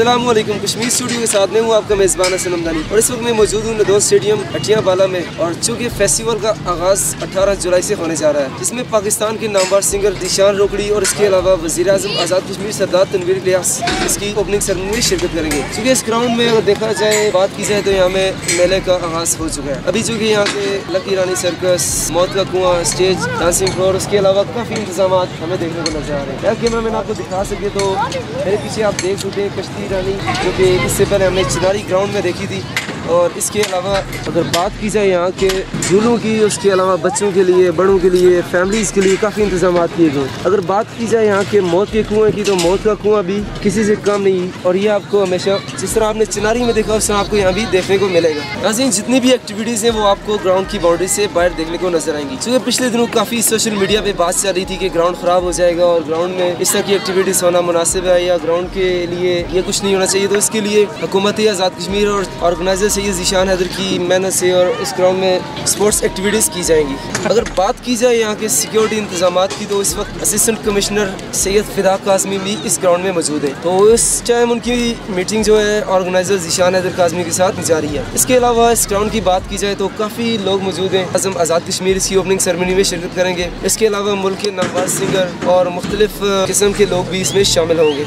Aslam Kashmir studio के साथ में हूँ आपका मेज़बान हसन अमदानी और इस वक्त मैं मौजूद हूँ नदौन स्टेडियम अटिया बाला में। और चूँकि फेस्टिवल का आगाज़ 18 जुलाई से होने जा रहा है, जिसमें पाकिस्तान के नामवर सिंगर दिशान रोकड़ी और इसके अलावा वजी अजम आज़ाद कश्मीर सरदार तनवीर लियास इसकी ओपनिंग सेरेमनी में शिरकत करेंगे। चूँकि इस ग्राउंड में अगर देखा जाए, बात की जाए तो यहाँ में मेले का आगाज़ हो चुका है। अभी चूँकि यहाँ के लकी रानी सर्कस मौत का कुआँ स्टेज डांसिंग फ्लोर उसके अलावा काफ़ी इंतज़ाम हमें देखने को नज़र आ रहे हैं। कैमरा मैंने आपको दिखा सके तो मेरे पीछे आप देख सकते हैं, कश्ती रानी जो कि इससे पहले हमने चिनारी ग्राउंड में देखी थी। और इसके अलावा अगर बात की जाए यहाँ के झूलों की, उसके अलावा बच्चों के लिए, बड़ों के लिए फैमिलीज़ के लिए काफ़ी इंतज़ाम किए गए। अगर बात की जाए यहाँ के मौत के कुएँ की तो मौत का कुआँ भी किसी से कम नहीं और ये आपको हमेशा, जिस तरह आपने चिनारी में देखा, उस तरह आपको यहाँ भी देखने को मिलेगा। नाजिन जितनी भी एक्टिविटीज़ हैं, वो आपको ग्राउंड की बाउंड्री से बाहर देखने को नज़र आएँगी। चूँकि पिछले दिनों काफ़ी सोशल मीडिया पे बात चल रही थी कि ग्राउंड ख़राब हो जाएगा और ग्राउंड में इस तरह की एक्टिविटीज़ होना मुनासिब है या ग्राउंड के लिए ये कुछ नहीं होना चाहिए। तो इसके लिए हुकूमत आज़ाद कश्मीर और ऑर्गेनाइजर सैद जीशान हैदर की मेहनत से और इस ग्राउंड में स्पोर्ट्स एक्टिविटीज़ की जाएँगी। अगर बात की जाए यहाँ के सिक्योरिटी इंतज़ाम की तो इस वक्त असिस्टेंट कमिश्नर सैयद फिदा काजमी भी इस ग्राउंड में मौजूद है। तो इस टाइम उनकी मीटिंग जो है ऑर्गेनाइजर जीशान हैदर काजमी के साथ जारी है। इसके अलावा इस ग्राउंड की बात की जाए तो काफ़ी लोग मौजूद हैं। आज़म आज़ाद कश्मीर इसकी ओपनिंग सेरेमनी में शिरकत करेंगे। इसके अलावा मुल्क के नामवर सिंगर और मुख्तलिफ़ किस्म के लोग भी इसमें शामिल होंगे।